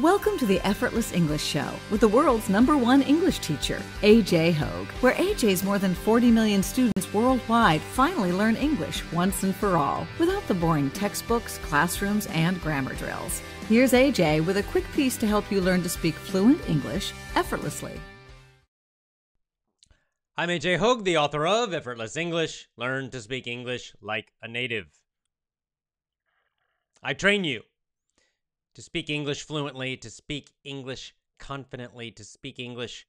Welcome to the Effortless English Show with the world's number one English teacher, AJ Hoge, where AJ's more than 40 million students worldwide finally learn English once and for all without the boring textbooks, classrooms, and grammar drills. Here's AJ with a quick piece to help you learn to speak fluent English effortlessly. I'm AJ Hoge, the author of Effortless English Learn to Speak English Like a Native. I train you to speak English fluently, to speak English confidently, to speak English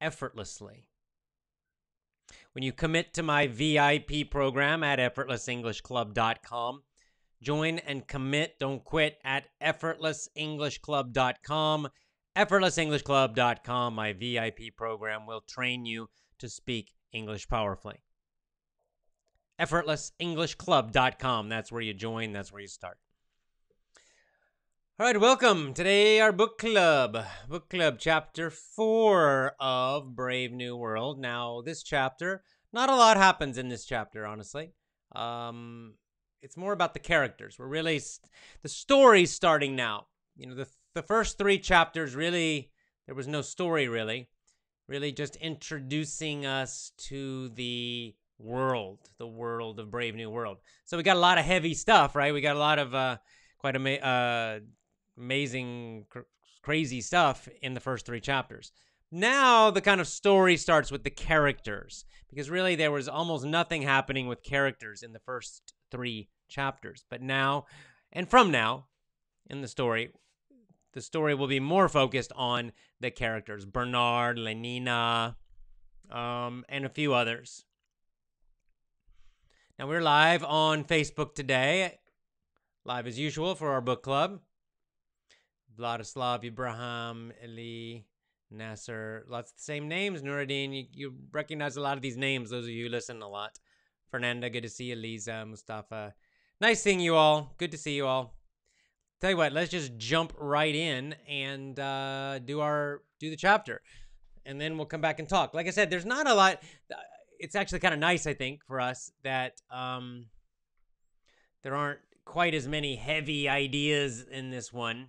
effortlessly. When you commit to my VIP program at effortlessenglishclub.com, join and commit, don't quit at effortlessenglishclub.com. Effortlessenglishclub.com, my VIP program will train you to speak English powerfully. Effortlessenglishclub.com, that's where you join, that's where you start. All right, welcome. Today, our book club. Book club, chapter four of Brave New World. Now, this chapter, not a lot happens in this chapter, honestly. Um, it's more about the characters. We're really, the story's starting now. You know, the, the first three chapters really, there was no story really. Really just introducing us to the world, the world of Brave New World. So we got a lot of heavy stuff, right? We got a lot of, uh, quite a, uh, amazing, cr- crazy stuff in the first three chapters. Now the kind of story starts with the characters because really there was almost nothing happening with characters in the first three chapters. But now, and from now in the story, the story will be more focused on the characters Bernard, Lenina, um, and a few others. Now we're live on Facebook today, live as usual for our book club. Vladislav, Ibrahim, Eli, Nasser, lots of the same names. Nuruddin, you, you recognize a lot of these names. Those of you who listen a lot. Fernanda, good to see you. Lisa, Mustafa, nice seeing you all. Good to see you all. Tell you what, let's just jump right in and uh, do our do the chapter, and then we'll come back and talk. Like I said, there's not a lot. It's actually kind of nice, I think, for us that um, there aren't quite as many heavy ideas in this one.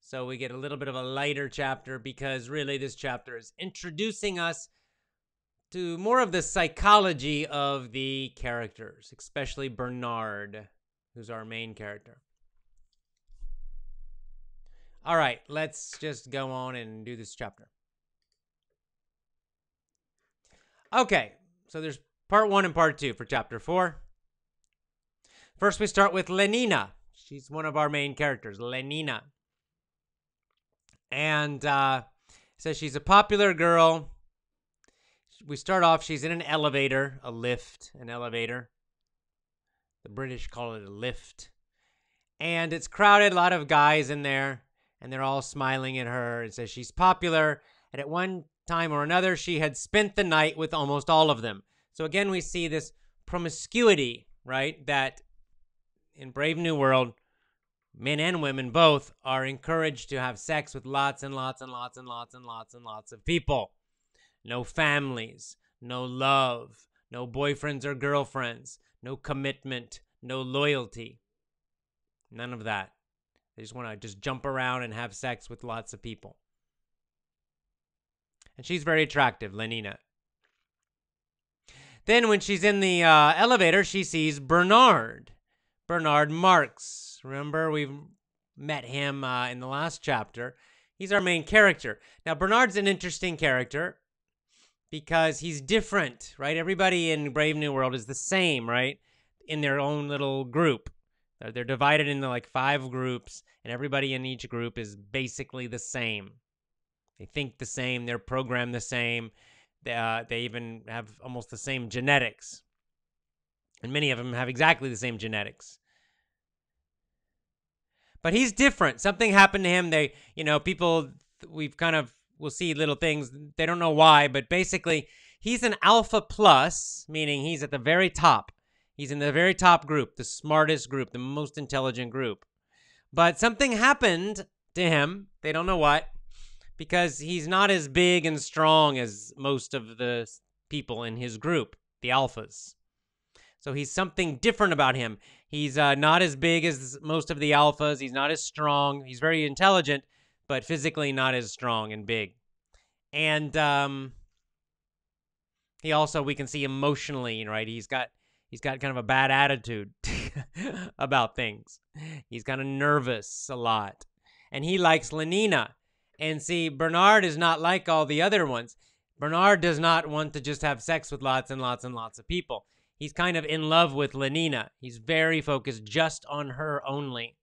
So we get a little bit of a lighter chapter because really this chapter is introducing us to more of the psychology of the characters, especially Bernard, who's our main character. All right, let's just go on and do this chapter. Okay, so there's part one and part two for chapter four. First, we start with Lenina. She's one of our main characters, Lenina and uh, says she's a popular girl. We start off, she's in an elevator, a lift, an elevator. The British call it a lift. And it's crowded, a lot of guys in there, and they're all smiling at her. It says she's popular. And at one time or another, she had spent the night with almost all of them. So again, we see this promiscuity, right? That in Brave New World, men and women both are encouraged to have sex with lots and lots and lots and lots and lots and lots of people. No families, no love, no boyfriends or girlfriends, no commitment, no loyalty. None of that. They just want to just jump around and have sex with lots of people. And she's very attractive, Lenina. Then, when she's in the uh, elevator, she sees Bernard. Bernard Marx, Remember, we've met him uh, in the last chapter. He's our main character. Now, Bernard's an interesting character because he's different, right? Everybody in Brave New World is the same, right? In their own little group. They're, they're divided into like five groups, and everybody in each group is basically the same. They think the same, they're programmed the same. They, uh, they even have almost the same genetics. And many of them have exactly the same genetics. But he's different. Something happened to him. They, you know, people, we've kind of, we'll see little things. They don't know why, but basically, he's an alpha plus, meaning he's at the very top. He's in the very top group, the smartest group, the most intelligent group. But something happened to him. They don't know what, because he's not as big and strong as most of the people in his group, the alphas. So he's something different about him. He's uh, not as big as most of the alphas. He's not as strong. He's very intelligent, but physically not as strong and big. And um, he also we can see emotionally, right? He's got he's got kind of a bad attitude about things. He's kind of nervous a lot. And he likes Lenina. And see, Bernard is not like all the other ones. Bernard does not want to just have sex with lots and lots and lots of people. He's kind of in love with Lenina. He's very focused just on her only.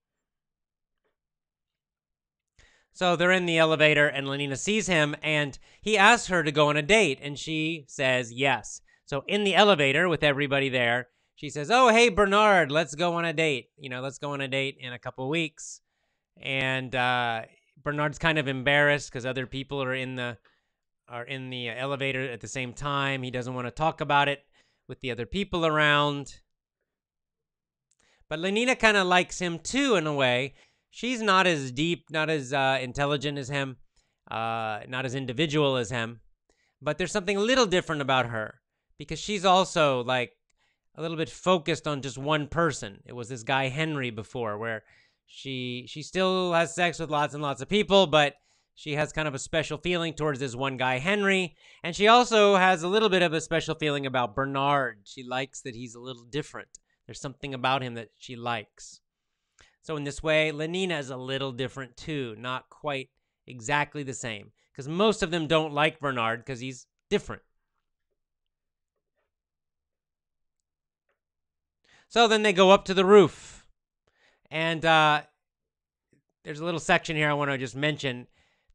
So they're in the elevator, and Lenina sees him, and he asks her to go on a date, and she says yes. So in the elevator with everybody there, she says, "Oh, hey Bernard, let's go on a date. You know, let's go on a date in a couple weeks." And uh, Bernard's kind of embarrassed because other people are in the are in the elevator at the same time. He doesn't want to talk about it with the other people around. But Lenina kind of likes him too in a way she's not as deep, not as uh, intelligent as him, uh, not as individual as him. But there's something a little different about her because she's also like a little bit focused on just one person. It was this guy Henry before, where she she still has sex with lots and lots of people, but she has kind of a special feeling towards this one guy Henry, and she also has a little bit of a special feeling about Bernard. She likes that he's a little different. There's something about him that she likes. So in this way, Lenina is a little different too, not quite exactly the same. Because most of them don't like Bernard because he's different. So then they go up to the roof. And uh, there's a little section here I want to just mention.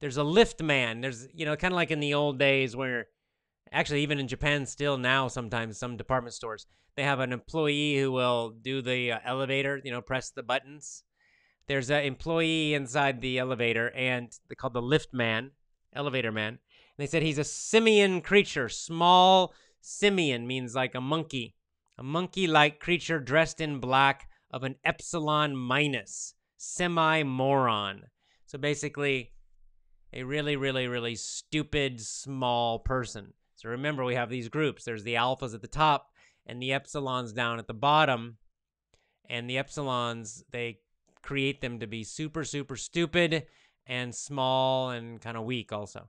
There's a lift man. There's, you know, kind of like in the old days where, actually, even in Japan, still now, sometimes some department stores, they have an employee who will do the uh, elevator, you know, press the buttons. There's an employee inside the elevator, and they called the lift man, elevator man. And they said he's a simian creature. Small simian means like a monkey, a monkey-like creature dressed in black of an epsilon minus, semi moron. So basically, a really, really, really stupid small person. So remember, we have these groups. There's the alphas at the top, and the epsilons down at the bottom. And the epsilons, they create them to be super, super stupid and small and kind of weak also.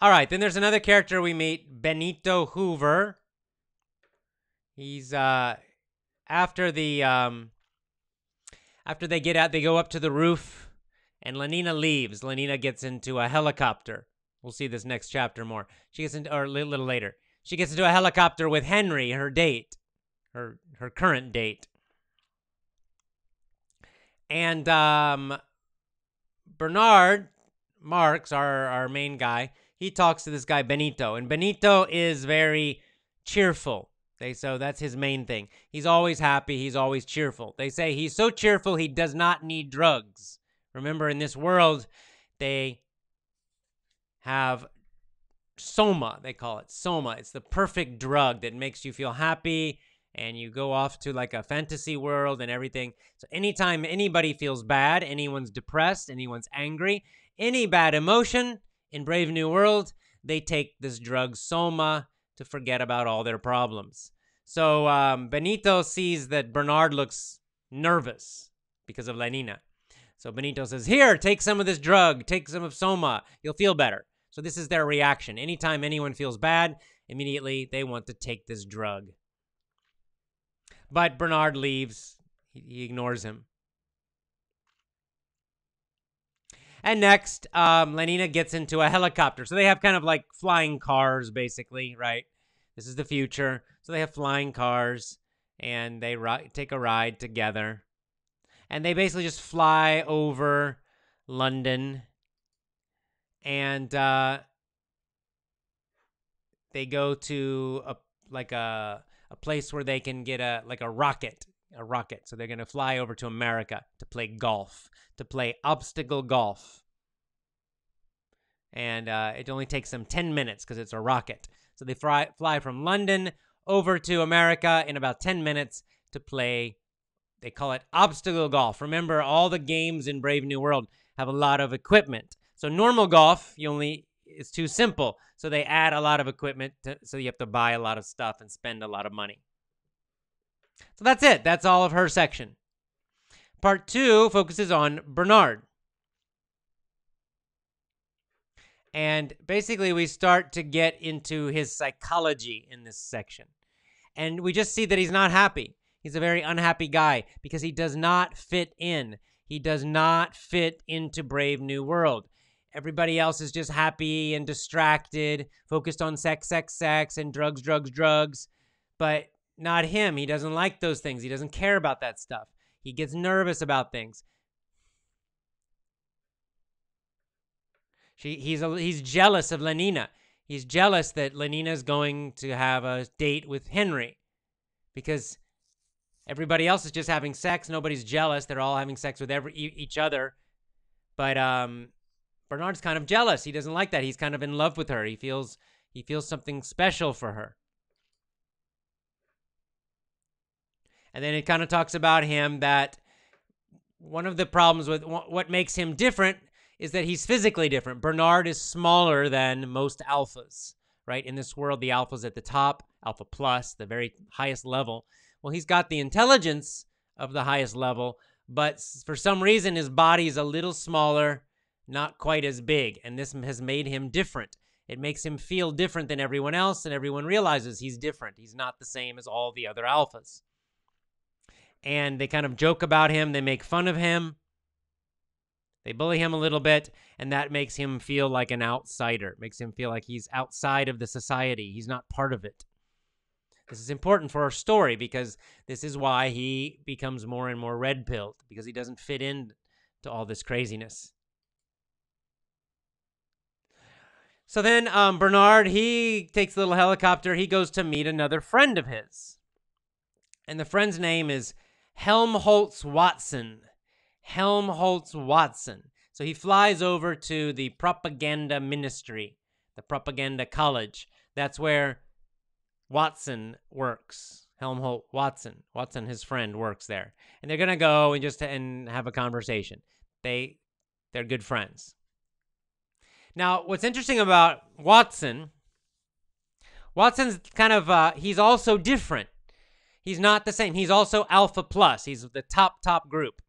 All right, then there's another character we meet, Benito Hoover. He's uh after the um after they get out, they go up to the roof and Lenina leaves. Lenina gets into a helicopter. We'll see this next chapter more. She gets into, or a little later, she gets into a helicopter with Henry, her date, her her current date. And um, Bernard Marx, our our main guy, he talks to this guy Benito, and Benito is very cheerful. They so that's his main thing. He's always happy. He's always cheerful. They say he's so cheerful he does not need drugs. Remember, in this world, they have soma, they call it soma. It's the perfect drug that makes you feel happy and you go off to like a fantasy world and everything. So, anytime anybody feels bad, anyone's depressed, anyone's angry, any bad emotion in Brave New World, they take this drug soma to forget about all their problems. So, um, Benito sees that Bernard looks nervous because of Lenina. So Benito says, Here, take some of this drug, take some of Soma, you'll feel better. So this is their reaction. Anytime anyone feels bad, immediately they want to take this drug. But Bernard leaves, he ignores him. And next, um, Lenina gets into a helicopter. So they have kind of like flying cars, basically, right? This is the future. So they have flying cars and they ri- take a ride together. And they basically just fly over London. And uh, they go to a like a a place where they can get a like a rocket a rocket. So they're going to fly over to America to play golf to play obstacle golf. And uh, it only takes them 10 minutes because it's a rocket. So they fly, fly from London over to America in about 10 minutes to play they call it obstacle golf. Remember, all the games in Brave New World have a lot of equipment. So normal golf, you only it's too simple. So they add a lot of equipment, to, so you have to buy a lot of stuff and spend a lot of money. So that's it. That's all of her section. Part two focuses on Bernard. And basically, we start to get into his psychology in this section. And we just see that he's not happy. He's a very unhappy guy because he does not fit in. He does not fit into Brave New World. Everybody else is just happy and distracted, focused on sex, sex, sex, and drugs, drugs, drugs. But not him. He doesn't like those things. He doesn't care about that stuff. He gets nervous about things. She, he's a, he's jealous of Lenina. He's jealous that Lenina is going to have a date with Henry because everybody else is just having sex. Nobody's jealous. They're all having sex with every each other. But um, Bernard's kind of jealous. He doesn't like that. He's kind of in love with her. He feels he feels something special for her. And then it kind of talks about him that one of the problems with what makes him different is that he's physically different. Bernard is smaller than most alphas, right? In this world, the alpha's at the top, alpha plus, the very highest level. Well, he's got the intelligence of the highest level, but for some reason, his body is a little smaller, not quite as big, and this has made him different. It makes him feel different than everyone else, and everyone realizes he's different. He's not the same as all the other alphas. And they kind of joke about him, they make fun of him. They bully him a little bit, and that makes him feel like an outsider. makes him feel like he's outside of the society. He's not part of it. This is important for our story because this is why he becomes more and more red pilled because he doesn't fit in to all this craziness. So then um, Bernard, he takes a little helicopter. He goes to meet another friend of his. And the friend's name is Helmholtz Watson. Helmholtz Watson. So he flies over to the propaganda ministry, the propaganda college. That's where Watson works. Helmholtz Watson. Watson, his friend, works there. And they're gonna go and just and have a conversation. They they're good friends. Now, what's interesting about Watson, Watson's kind of uh, he's also different. He's not the same. He's also alpha plus. He's the top top group.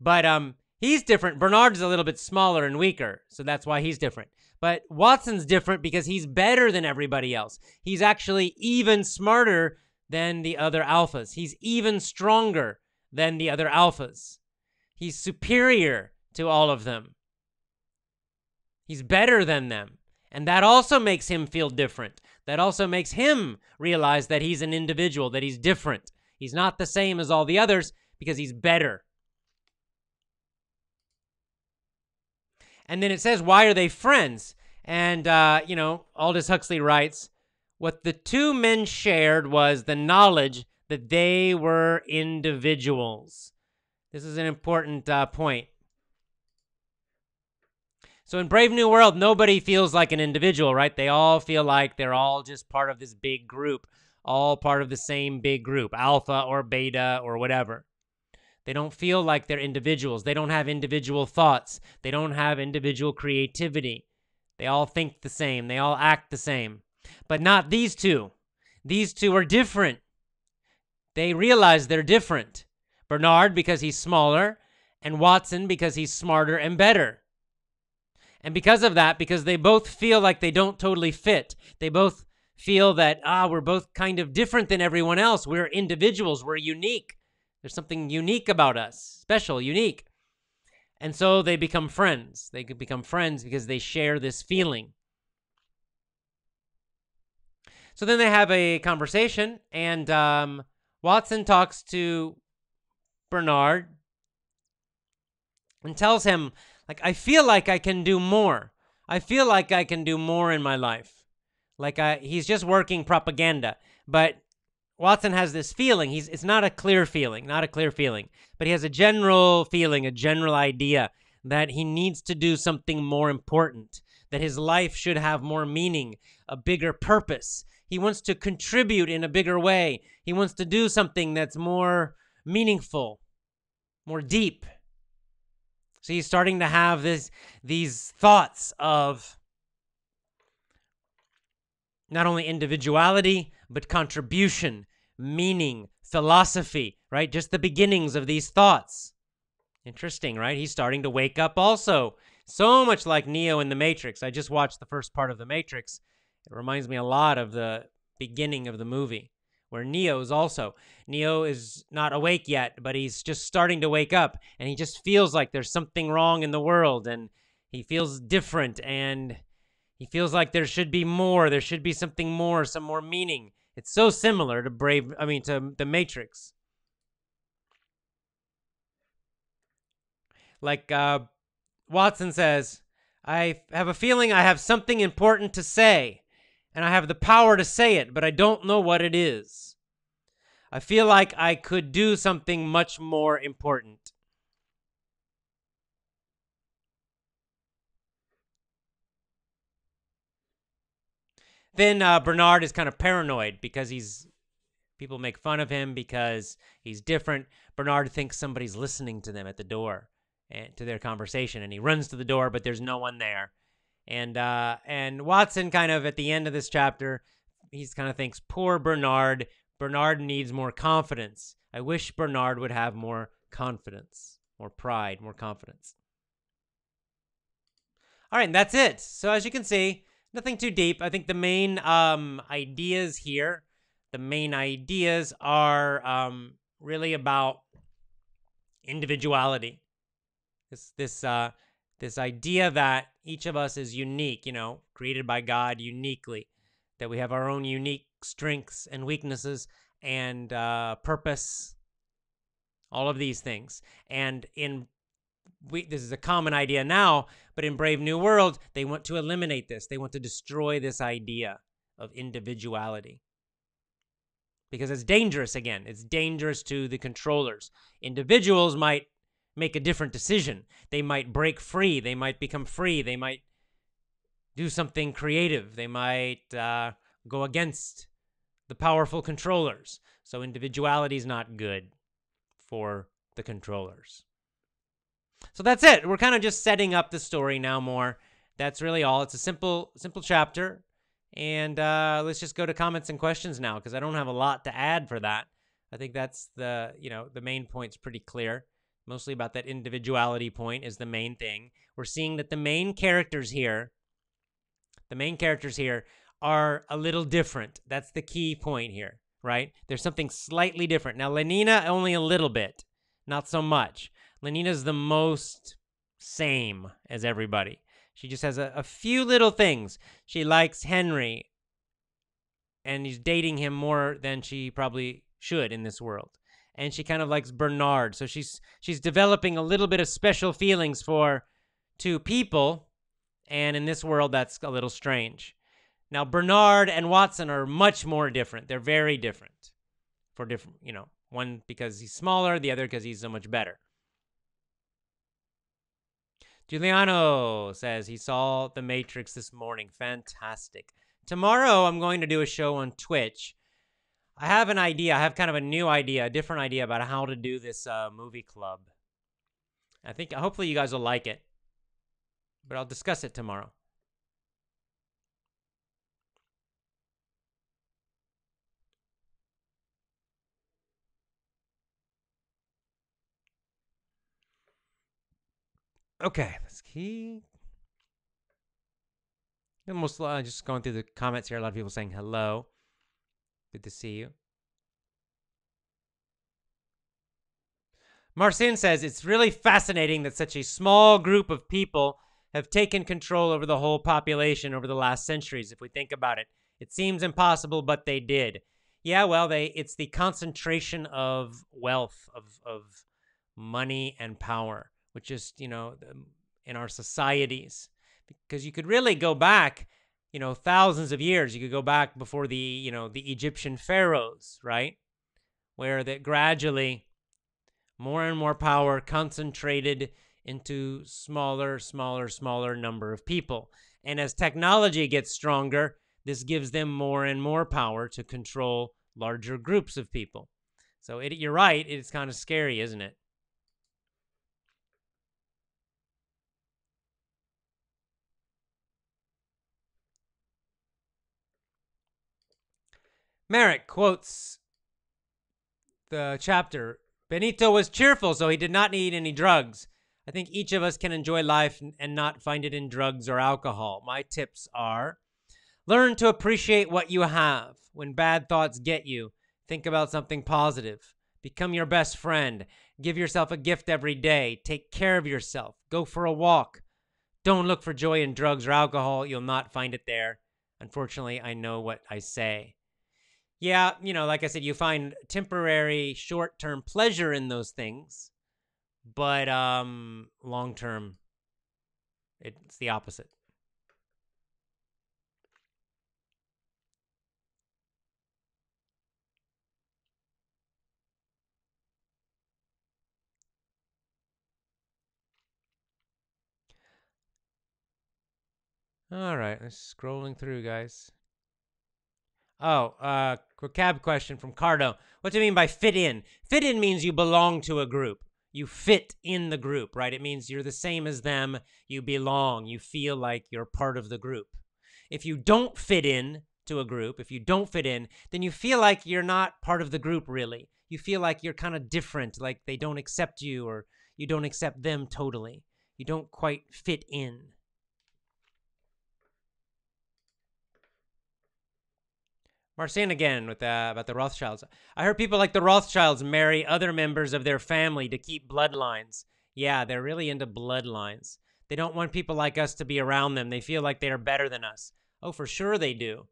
But um, he's different. Bernard's a little bit smaller and weaker, so that's why he's different. But Watson's different because he's better than everybody else. He's actually even smarter than the other alphas. He's even stronger than the other alphas. He's superior to all of them. He's better than them. And that also makes him feel different. That also makes him realize that he's an individual, that he's different. He's not the same as all the others because he's better. And then it says, why are they friends? And, uh, you know, Aldous Huxley writes, what the two men shared was the knowledge that they were individuals. This is an important uh, point. So in Brave New World, nobody feels like an individual, right? They all feel like they're all just part of this big group, all part of the same big group, alpha or beta or whatever. They don't feel like they're individuals. They don't have individual thoughts. They don't have individual creativity. They all think the same. They all act the same. But not these two. These two are different. They realize they're different. Bernard, because he's smaller, and Watson, because he's smarter and better. And because of that, because they both feel like they don't totally fit, they both feel that, ah, we're both kind of different than everyone else. We're individuals, we're unique. There's something unique about us, special, unique. And so they become friends. They could become friends because they share this feeling. So then they have a conversation, and um, Watson talks to Bernard and tells him, like, I feel like I can do more. I feel like I can do more in my life. Like, I, he's just working propaganda, but Watson has this feeling. He's it's not a clear feeling, not a clear feeling, but he has a general feeling, a general idea that he needs to do something more important, that his life should have more meaning, a bigger purpose. He wants to contribute in a bigger way. He wants to do something that's more meaningful, more deep. So he's starting to have this these thoughts of not only individuality, but contribution, meaning, philosophy, right? Just the beginnings of these thoughts. Interesting, right? He's starting to wake up also. So much like Neo in The Matrix. I just watched the first part of The Matrix. It reminds me a lot of the beginning of the movie where Neo is also. Neo is not awake yet, but he's just starting to wake up and he just feels like there's something wrong in the world and he feels different and he feels like there should be more. There should be something more, some more meaning. It's so similar to Brave, I mean, to The Matrix. Like uh, Watson says, I have a feeling I have something important to say, and I have the power to say it, but I don't know what it is. I feel like I could do something much more important. Then uh, Bernard is kind of paranoid because he's people make fun of him because he's different. Bernard thinks somebody's listening to them at the door and to their conversation, and he runs to the door, but there's no one there. And uh, and Watson kind of at the end of this chapter, he's kind of thinks, poor Bernard. Bernard needs more confidence. I wish Bernard would have more confidence, more pride, more confidence. All right, and that's it. So as you can see, nothing too deep. I think the main um, ideas here, the main ideas are um, really about individuality. This this uh, this idea that each of us is unique, you know, created by God uniquely, that we have our own unique strengths and weaknesses and uh, purpose, all of these things. And in we, this is a common idea now, but in Brave New World, they want to eliminate this. They want to destroy this idea of individuality because it's dangerous again. It's dangerous to the controllers. Individuals might make a different decision. They might break free. They might become free. They might do something creative. They might uh, go against the powerful controllers. So individuality is not good for the controllers. So that's it. We're kind of just setting up the story now more. That's really all. It's a simple simple chapter. And uh, let's just go to comments and questions now because I don't have a lot to add for that. I think that's the, you know, the main point's pretty clear mostly about that individuality point is the main thing. We're seeing that the main characters here, the main characters here are a little different. That's the key point here, right? There's something slightly different. Now, Lenina, only a little bit, not so much. Lenina's the most same as everybody. She just has a, a few little things. She likes Henry, and he's dating him more than she probably should in this world and she kind of likes Bernard. So she's she's developing a little bit of special feelings for two people, and in this world that's a little strange. Now Bernard and Watson are much more different. They're very different. For different, you know, one because he's smaller, the other because he's so much better. Giuliano says he saw The Matrix this morning. Fantastic. Tomorrow I'm going to do a show on Twitch I have an idea. I have kind of a new idea, a different idea about how to do this uh, movie club. I think hopefully you guys will like it, but I'll discuss it tomorrow. Okay, let's keep. Almost uh, just going through the comments here. A lot of people saying hello. Good to see you. Marcin says it's really fascinating that such a small group of people have taken control over the whole population over the last centuries if we think about it. It seems impossible but they did. Yeah, well, they it's the concentration of wealth of of money and power, which is, you know, in our societies. Because you could really go back you know, thousands of years. You could go back before the, you know, the Egyptian pharaohs, right? Where that gradually more and more power concentrated into smaller, smaller, smaller number of people. And as technology gets stronger, this gives them more and more power to control larger groups of people. So it, you're right, it's kind of scary, isn't it? Merrick quotes the chapter. Benito was cheerful, so he did not need any drugs. I think each of us can enjoy life and not find it in drugs or alcohol. My tips are learn to appreciate what you have. When bad thoughts get you, think about something positive. Become your best friend. Give yourself a gift every day. Take care of yourself. Go for a walk. Don't look for joy in drugs or alcohol. You'll not find it there. Unfortunately, I know what I say. Yeah, you know, like I said, you find temporary, short term pleasure in those things, but um, long term, it's the opposite. All right, let's scrolling through, guys. Oh, uh, cab question from Cardo. What do you mean by fit in? Fit in means you belong to a group. You fit in the group, right? It means you're the same as them. You belong. You feel like you're part of the group. If you don't fit in to a group, if you don't fit in, then you feel like you're not part of the group, really. You feel like you're kind of different, like they don't accept you or you don't accept them totally. You don't quite fit in. Marcin again with uh, about the Rothschilds. I heard people like the Rothschilds marry other members of their family to keep bloodlines. Yeah, they're really into bloodlines. They don't want people like us to be around them. They feel like they are better than us. Oh, for sure they do.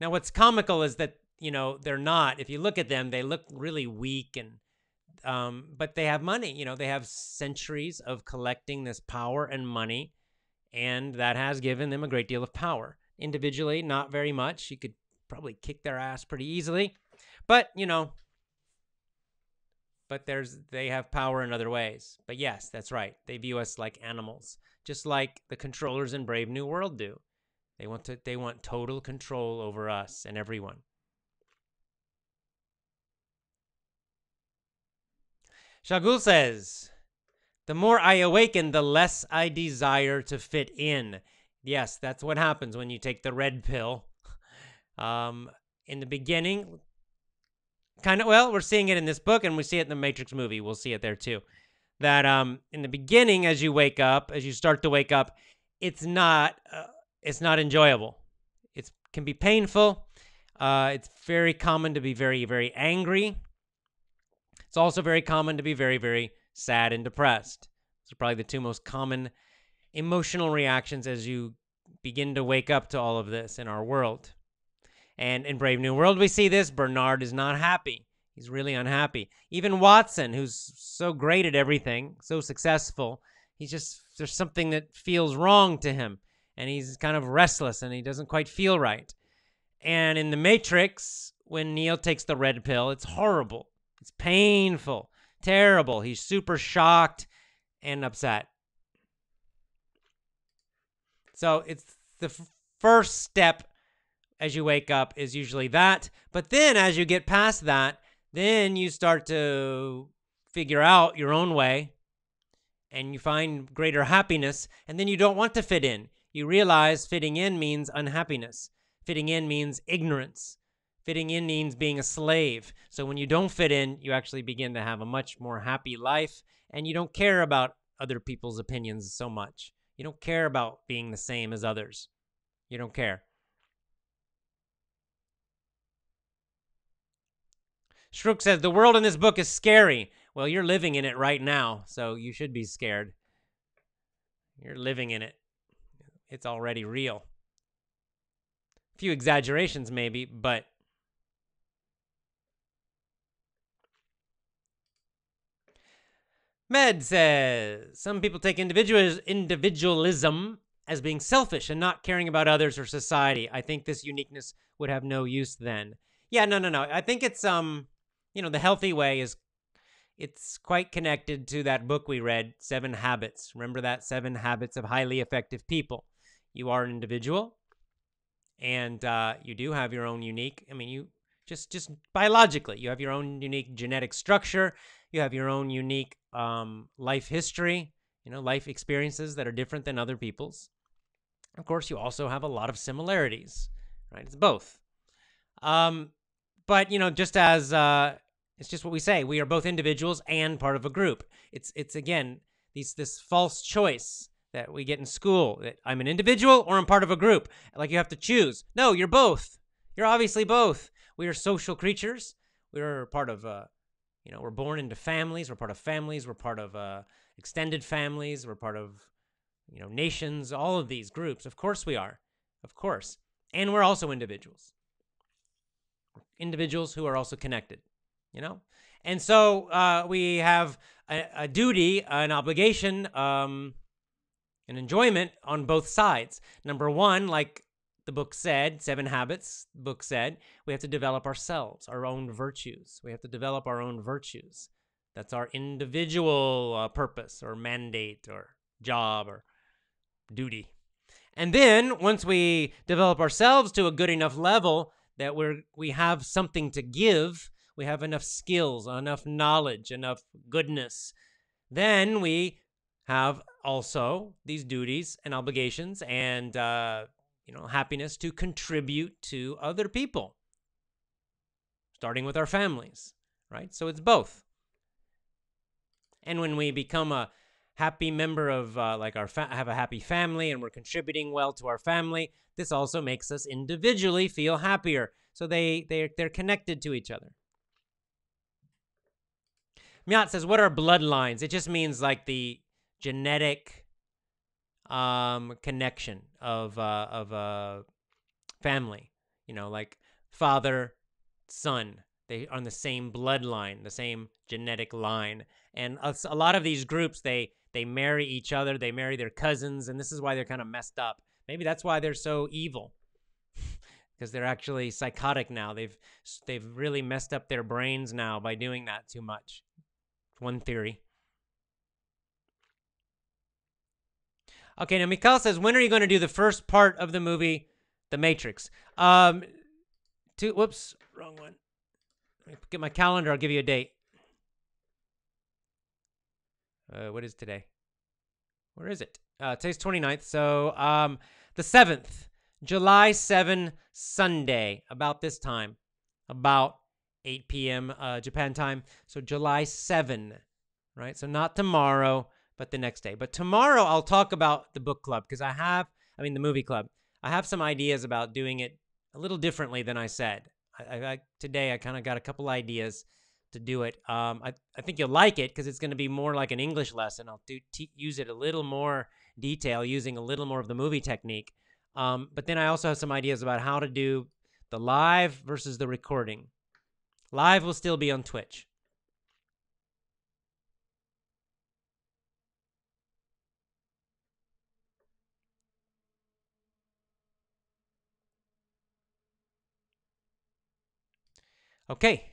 Now, what's comical is that you know they're not. If you look at them, they look really weak and. Um, but they have money. You know, they have centuries of collecting this power and money, and that has given them a great deal of power. Individually, not very much. You could probably kick their ass pretty easily. But, you know, but there's they have power in other ways. But yes, that's right. They view us like animals, just like the controllers in Brave New World do. They want to they want total control over us and everyone. Shagul says, "The more I awaken, the less I desire to fit in." Yes, that's what happens when you take the red pill. Um, in the beginning, kind of, well, we're seeing it in this book and we see it in the Matrix movie. We'll see it there too. That um, in the beginning, as you wake up, as you start to wake up, it's not, uh, it's not enjoyable. It can be painful. Uh, it's very common to be very, very angry. It's also very common to be very, very sad and depressed. Those are probably the two most common emotional reactions as you begin to wake up to all of this in our world. And in Brave New World, we see this. Bernard is not happy. He's really unhappy. Even Watson, who's so great at everything, so successful, he's just, there's something that feels wrong to him. And he's kind of restless and he doesn't quite feel right. And in The Matrix, when Neo takes the red pill, it's horrible. It's painful, terrible. He's super shocked and upset. So it's the f- first step as you wake up is usually that. But then as you get past that, then you start to figure out your own way and you find greater happiness. And then you don't want to fit in. You realize fitting in means unhappiness, fitting in means ignorance. Fitting in means being a slave. So when you don't fit in, you actually begin to have a much more happy life and you don't care about other people's opinions so much. You don't care about being the same as others. You don't care. Shrook says, The world in this book is scary. Well, you're living in it right now, so you should be scared. You're living in it, it's already real. A few exaggerations, maybe, but. Med says some people take individualism as being selfish and not caring about others or society. I think this uniqueness would have no use then. Yeah, no, no, no. I think it's um you know, the healthy way is it's quite connected to that book we read, Seven Habits. Remember that Seven Habits of Highly Effective People. You are an individual, and uh, you do have your own unique. I mean, you just just biologically, you have your own unique genetic structure. You have your own unique um, life history. You know, life experiences that are different than other people's. Of course, you also have a lot of similarities. Right? It's both. Um, but you know, just as uh, It's just what we say. We are both individuals and part of a group. It's it's again these this false choice that we get in school that I'm an individual or I'm part of a group. Like you have to choose. No, you're both. You're obviously both. We are social creatures. We're part of uh you know, we're born into families, we're part of families, we're part of uh extended families, we're part of you know, nations, all of these groups. Of course we are. Of course. And we're also individuals. Individuals who are also connected, you know? And so uh, we have a, a, duty, an obligation, um, an enjoyment on both sides. Number one, like the book said, Seven Habits, book said, we have to develop ourselves, our own virtues. We have to develop our own virtues. That's our individual uh, purpose or mandate or job or duty. And then once we develop ourselves to a good enough level that we're we have something to give, we have enough skills, enough knowledge, enough goodness, then we have also these duties and obligations and uh, you know happiness to contribute to other people, starting with our families, right? So it's both. And when we become a happy member of uh, like our fa- have a happy family and we're contributing well to our family this also makes us individually feel happier. So they they they're connected to each other. Miat says what are bloodlines? It just means like the genetic um connection of uh of a family. You know like father son they are on the same bloodline the same genetic line. And a, a lot of these groups they they marry each other, they marry their cousins, and this is why they're kind of messed up. Maybe that's why they're so evil. because they're actually psychotic now. They've they've really messed up their brains now by doing that too much. One theory. Okay, now Mikhail says, when are you going to do the first part of the movie, The Matrix? Um, two, whoops, wrong one. Get my calendar. I'll give you a date. Uh, what is today? Where is it? Uh, today's 29th. So um, the 7th, July 7, Sunday, about this time, about 8 p.m. Uh, Japan time. So July 7, right? So not tomorrow, but the next day. But tomorrow I'll talk about the book club because I have, I mean, the movie club. I have some ideas about doing it a little differently than I said. I, I today I kind of got a couple ideas to do it. Um, I, I think you'll like it because it's going to be more like an English lesson. I'll do use it a little more detail, using a little more of the movie technique. Um, but then I also have some ideas about how to do the live versus the recording. Live will still be on Twitch. Okay,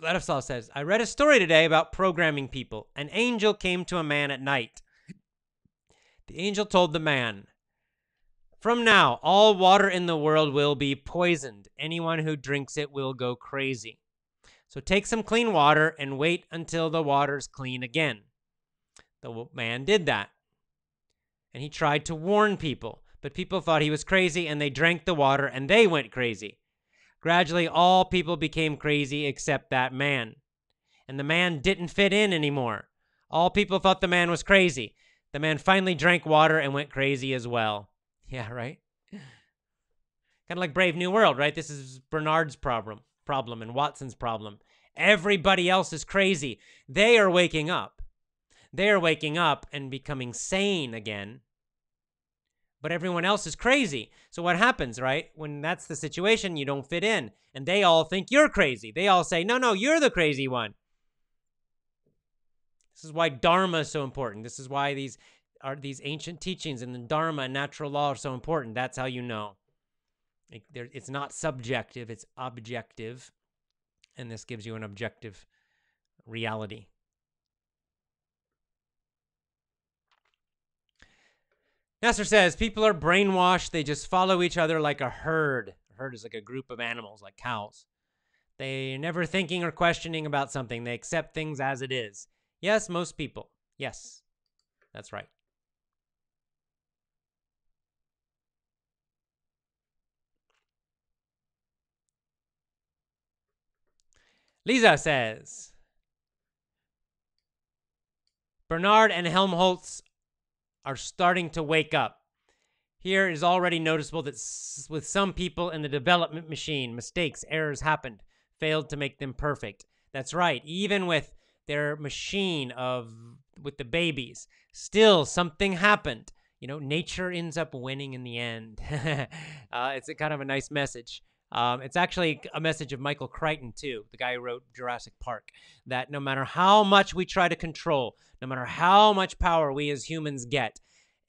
Ladislav says, I read a story today about programming people. An angel came to a man at night. The angel told the man, From now, all water in the world will be poisoned. Anyone who drinks it will go crazy. So take some clean water and wait until the water's clean again. The man did that. And he tried to warn people, but people thought he was crazy and they drank the water and they went crazy. Gradually, all people became crazy except that man. And the man didn't fit in anymore. All people thought the man was crazy. The man finally drank water and went crazy as well. Yeah, right? Kind of like Brave New World, right? This is Bernard's problem, problem and Watson's problem. Everybody else is crazy. They are waking up. They are waking up and becoming sane again but everyone else is crazy. So what happens, right? When that's the situation, you don't fit in. And they all think you're crazy. They all say, no, no, you're the crazy one. This is why Dharma is so important. This is why these are these ancient teachings and the Dharma and natural law are so important. That's how you know. It, it's not subjective, it's objective. And this gives you an objective reality. Nasser says people are brainwashed. They just follow each other like a herd. A herd is like a group of animals, like cows. They're never thinking or questioning about something. They accept things as it is. Yes, most people. Yes, that's right. Lisa says Bernard and Helmholtz are starting to wake up. Here is already noticeable that with some people in the development machine, mistakes, errors happened, failed to make them perfect. That's right. Even with their machine of with the babies, still something happened. You know, nature ends up winning in the end. uh, it's a kind of a nice message. Um, it's actually a message of Michael Crichton, too, the guy who wrote Jurassic Park, that no matter how much we try to control, no matter how much power we as humans get,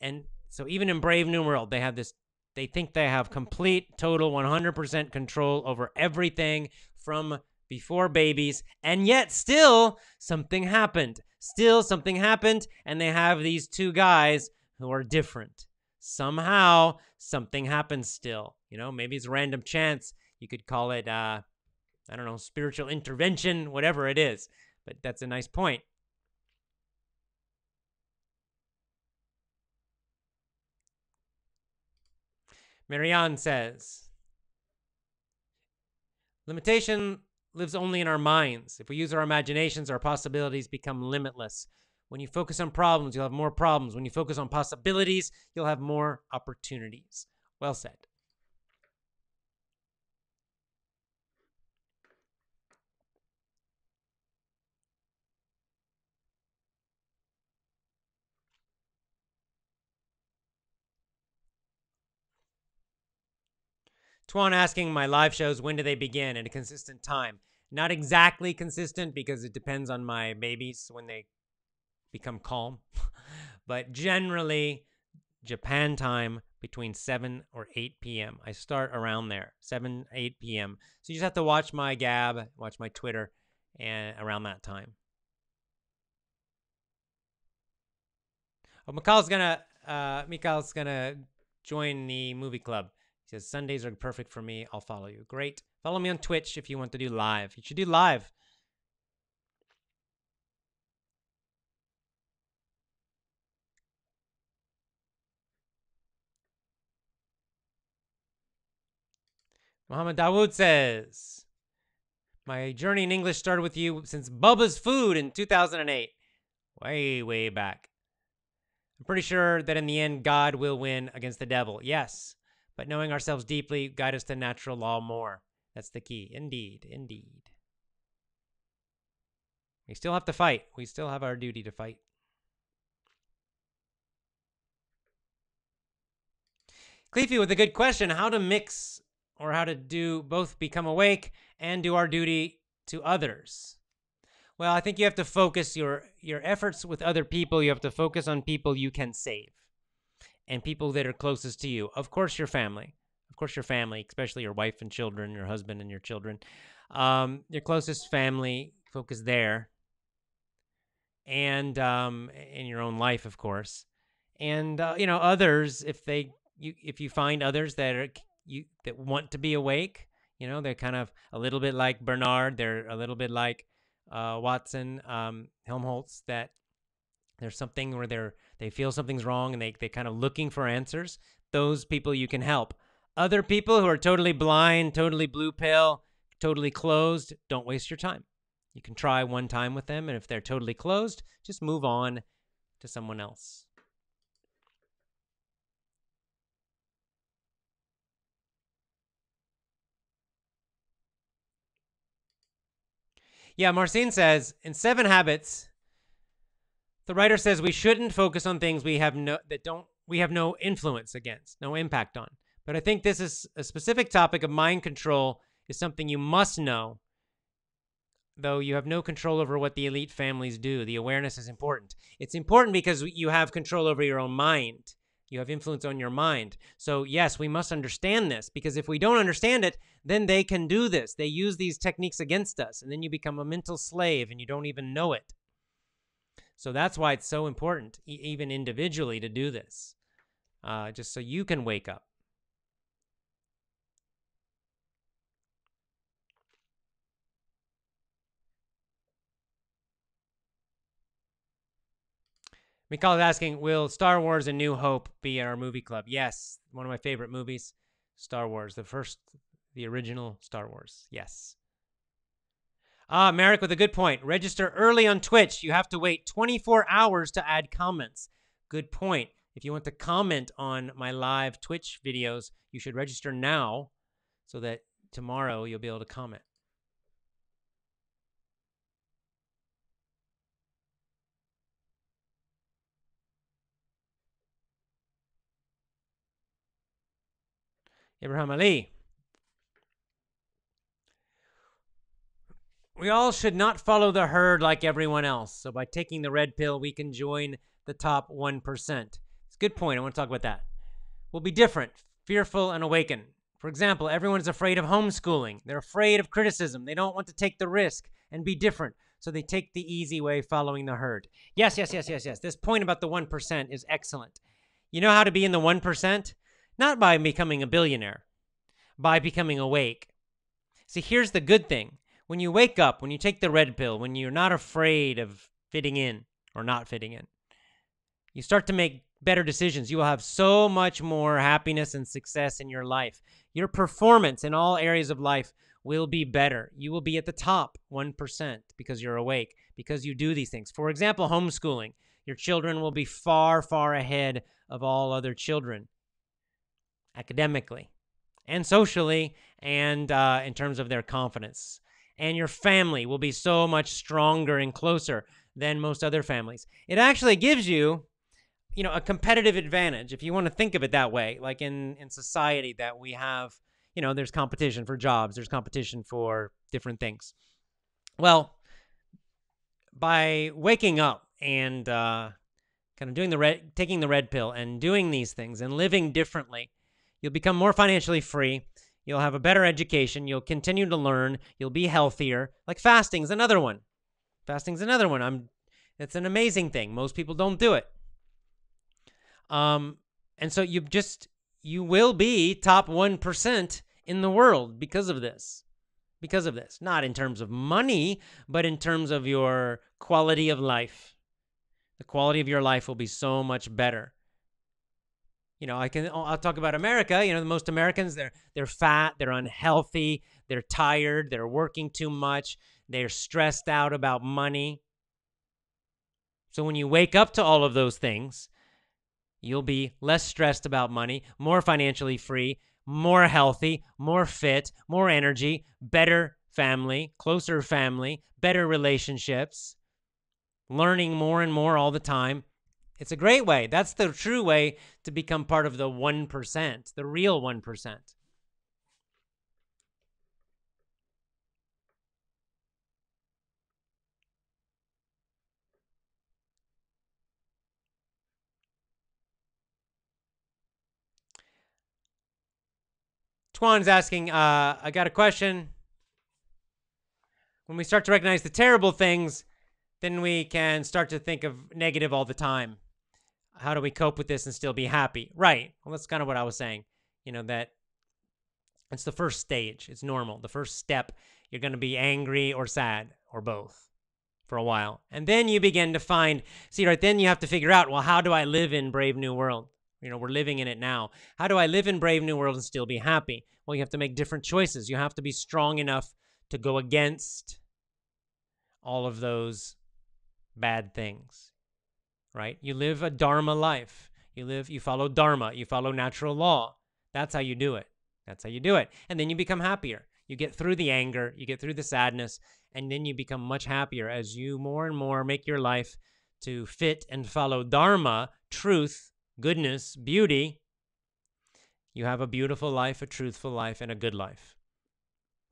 and so even in Brave New World, they have this, they think they have complete, total, 100% control over everything from before babies, and yet still something happened. Still something happened, and they have these two guys who are different. Somehow something happens still. You know, maybe it's a random chance. You could call it, uh, I don't know, spiritual intervention, whatever it is. But that's a nice point. Marianne says, Limitation lives only in our minds. If we use our imaginations, our possibilities become limitless. When you focus on problems, you'll have more problems. When you focus on possibilities, you'll have more opportunities. Well said. Tuan asking my live shows when do they begin at a consistent time? Not exactly consistent because it depends on my babies when they become calm, but generally Japan time between 7 or 8 p.m. I start around there, 7, 8 p.m. So you just have to watch my Gab, watch my Twitter, and around that time. Oh, Mikhail's gonna, uh, Mikhail's gonna join the movie club. He says Sundays are perfect for me. I'll follow you. Great. Follow me on Twitch if you want to do live. You should do live. Muhammad Dawood says, My journey in English started with you since Bubba's Food in 2008. Way, way back. I'm pretty sure that in the end, God will win against the devil. Yes, but knowing ourselves deeply guide us to natural law more. That's the key. Indeed, indeed. We still have to fight. We still have our duty to fight. Cleefy with a good question how to mix or how to do both become awake and do our duty to others. Well, I think you have to focus your your efforts with other people. You have to focus on people you can save and people that are closest to you. Of course, your family. Of course, your family, especially your wife and children, your husband and your children. Um, your closest family, focus there. And um, in your own life, of course. And uh, you know, others, if they you if you find others that are you that want to be awake, you know, they're kind of a little bit like Bernard, they're a little bit like uh, Watson, um, Helmholtz, that there's something where they're they feel something's wrong and they they kind of looking for answers. Those people you can help. Other people who are totally blind, totally blue pill, totally closed, don't waste your time. You can try one time with them, and if they're totally closed, just move on to someone else. Yeah, Marcin says in Seven Habits, the writer says we shouldn't focus on things we have no that don't we have no influence against, no impact on. But I think this is a specific topic of mind control is something you must know. Though you have no control over what the elite families do, the awareness is important. It's important because you have control over your own mind. You have influence on your mind. So, yes, we must understand this because if we don't understand it, then they can do this. They use these techniques against us, and then you become a mental slave and you don't even know it. So, that's why it's so important, e- even individually, to do this, uh, just so you can wake up. Mikhail is asking, will Star Wars A New Hope be our movie club? Yes, one of my favorite movies, Star Wars, the first, the original Star Wars. Yes. Ah, Merrick with a good point. Register early on Twitch. You have to wait 24 hours to add comments. Good point. If you want to comment on my live Twitch videos, you should register now so that tomorrow you'll be able to comment. Ibrahim Ali. We all should not follow the herd like everyone else. So by taking the red pill, we can join the top 1%. It's a good point. I want to talk about that. We'll be different, fearful, and awaken. For example, everyone is afraid of homeschooling. They're afraid of criticism. They don't want to take the risk and be different. So they take the easy way following the herd. Yes, yes, yes, yes, yes. This point about the 1% is excellent. You know how to be in the 1%? Not by becoming a billionaire, by becoming awake. See, here's the good thing when you wake up, when you take the red pill, when you're not afraid of fitting in or not fitting in, you start to make better decisions. You will have so much more happiness and success in your life. Your performance in all areas of life will be better. You will be at the top 1% because you're awake, because you do these things. For example, homeschooling. Your children will be far, far ahead of all other children academically and socially and uh, in terms of their confidence and your family will be so much stronger and closer than most other families. It actually gives you, you know, a competitive advantage if you want to think of it that way. Like in in society that we have, you know, there's competition for jobs, there's competition for different things. Well, by waking up and uh, kind of doing the red, taking the red pill and doing these things and living differently, you'll become more financially free You'll have a better education. You'll continue to learn. You'll be healthier. Like fasting's another one. Fasting's another one. I'm it's an amazing thing. Most people don't do it. Um and so you just you will be top 1% in the world because of this. Because of this. Not in terms of money, but in terms of your quality of life. The quality of your life will be so much better you know, I can oh, I'll talk about America. You know, the most Americans they're they're fat, they're unhealthy, they're tired, they're working too much, they're stressed out about money. So when you wake up to all of those things, you'll be less stressed about money, more financially free, more healthy, more fit, more energy, better family, closer family, better relationships, learning more and more all the time, it's a great way. That's the true way to become part of the 1%, the real 1%. Twan's asking, uh, I got a question. When we start to recognize the terrible things, then we can start to think of negative all the time how do we cope with this and still be happy? Right. Well, that's kind of what I was saying. You know, that it's the first stage. It's normal. The first step, you're going to be angry or sad or both for a while. And then you begin to find, see, right then you have to figure out, well, how do I live in Brave New World? You know, we're living in it now. How do I live in Brave New World and still be happy? Well, you have to make different choices. You have to be strong enough to go against all of those bad things right? You live a dharma life. You live, you follow dharma, you follow natural law. That's how you do it. That's how you do it. And then you become happier. You get through the anger, you get through the sadness, and then you become much happier as you more and more make your life to fit and follow dharma, truth, goodness, beauty. You have a beautiful life, a truthful life, and a good life.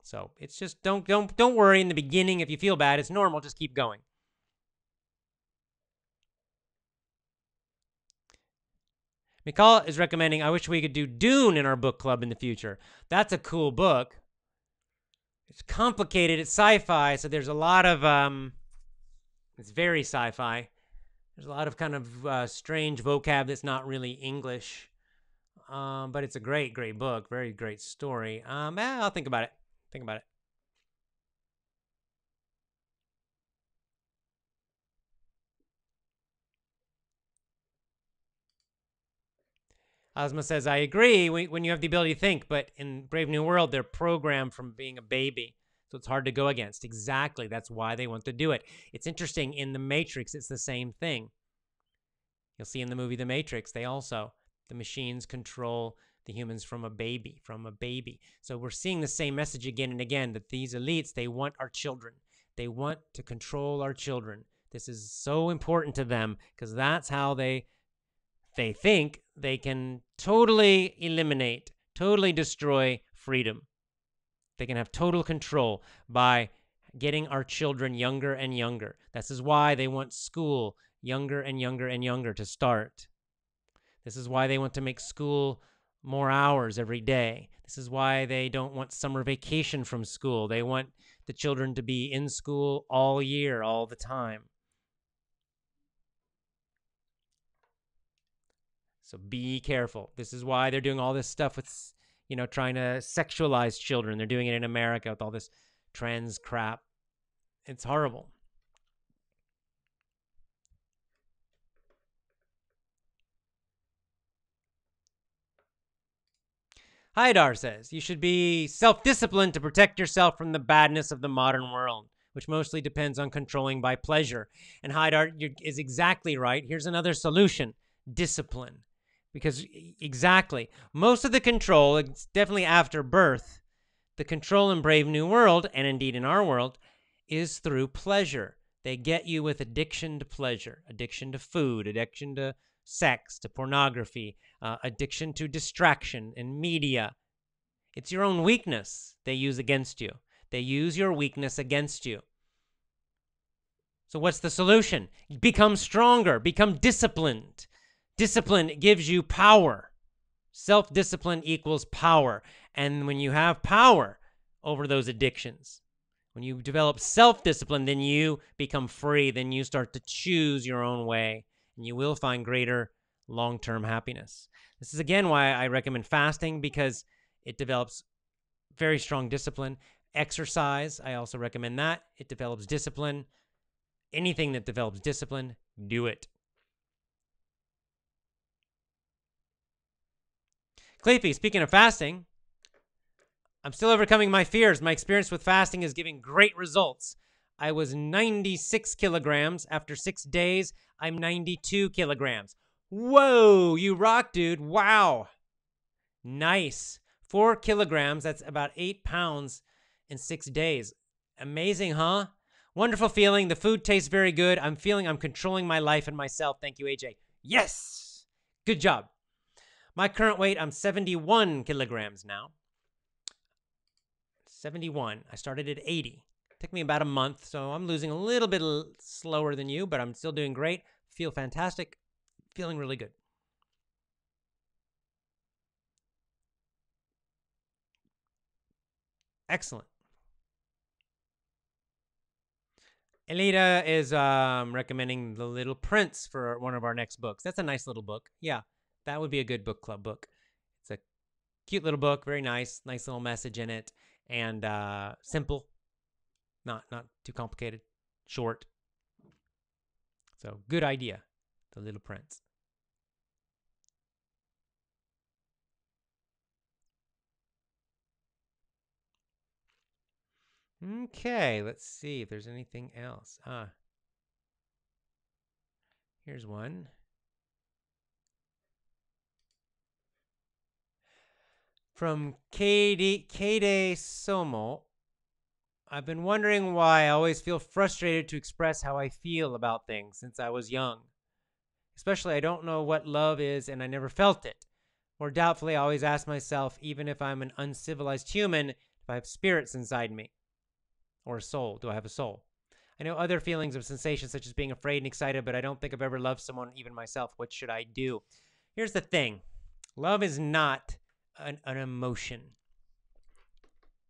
So it's just don't don't don't worry in the beginning if you feel bad. It's normal. Just keep going. Mikal is recommending, I wish we could do Dune in our book club in the future. That's a cool book. It's complicated. It's sci-fi, so there's a lot of, um, it's very sci-fi. There's a lot of kind of uh, strange vocab that's not really English. Um, but it's a great, great book. Very great story. Um, eh, I'll think about it. Think about it. Ozma says, I agree when you have the ability to think, but in Brave New World, they're programmed from being a baby. So it's hard to go against. Exactly. That's why they want to do it. It's interesting. In The Matrix, it's the same thing. You'll see in the movie The Matrix, they also, the machines control the humans from a baby, from a baby. So we're seeing the same message again and again that these elites, they want our children. They want to control our children. This is so important to them because that's how they they think they can totally eliminate, totally destroy freedom. They can have total control by getting our children younger and younger. This is why they want school younger and younger and younger to start. This is why they want to make school more hours every day. This is why they don't want summer vacation from school. They want the children to be in school all year, all the time. So be careful. This is why they're doing all this stuff with, you know, trying to sexualize children. They're doing it in America with all this trans crap. It's horrible. Haidar says you should be self disciplined to protect yourself from the badness of the modern world, which mostly depends on controlling by pleasure. And Haidar is exactly right. Here's another solution discipline. Because exactly, most of the control, it's definitely after birth, the control in Brave New World, and indeed in our world, is through pleasure. They get you with addiction to pleasure, addiction to food, addiction to sex, to pornography, uh, addiction to distraction and media. It's your own weakness they use against you. They use your weakness against you. So, what's the solution? Become stronger, become disciplined. Discipline gives you power. Self discipline equals power. And when you have power over those addictions, when you develop self discipline, then you become free. Then you start to choose your own way and you will find greater long term happiness. This is again why I recommend fasting because it develops very strong discipline. Exercise, I also recommend that. It develops discipline. Anything that develops discipline, do it. Cleefy, speaking of fasting, I'm still overcoming my fears. My experience with fasting is giving great results. I was 96 kilograms. After six days, I'm 92 kilograms. Whoa, you rock, dude. Wow. Nice. Four kilograms. That's about eight pounds in six days. Amazing, huh? Wonderful feeling. The food tastes very good. I'm feeling I'm controlling my life and myself. Thank you, AJ. Yes. Good job. My current weight, I'm 71 kilograms now. 71. I started at 80. Took me about a month, so I'm losing a little bit slower than you, but I'm still doing great. Feel fantastic. Feeling really good. Excellent. Elita is um, recommending The Little Prince for one of our next books. That's a nice little book. Yeah, that would be a good book club book. It's a cute little book, very nice, nice little message in it, and uh, simple. Not not too complicated. Short. So good idea. The Little Prince. Okay, let's see if there's anything else. Ah. Here's one. From Kade Kade Somo. I've been wondering why I always feel frustrated to express how I feel about things since I was young. Especially, I don't know what love is and I never felt it. More doubtfully, I always ask myself, even if I'm an uncivilized human, if I have spirits inside me. Or a soul. Do I have a soul? I know other feelings of sensation, such as being afraid and excited, but I don't think I've ever loved someone, even myself. What should I do? Here's the thing love is not an, an emotion.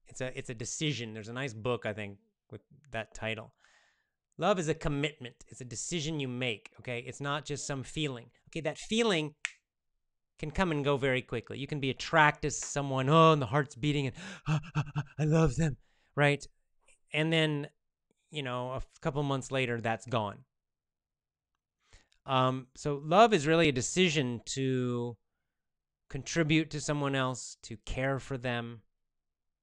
It's a it's a decision. There's a nice book I think with that title. Love is a commitment. It's a decision you make, okay? It's not just some feeling. Okay, that feeling can come and go very quickly. You can be attracted to someone, oh, and the heart's beating and ah, I love them, right? And then, you know, a couple months later that's gone. Um, so love is really a decision to contribute to someone else, to care for them,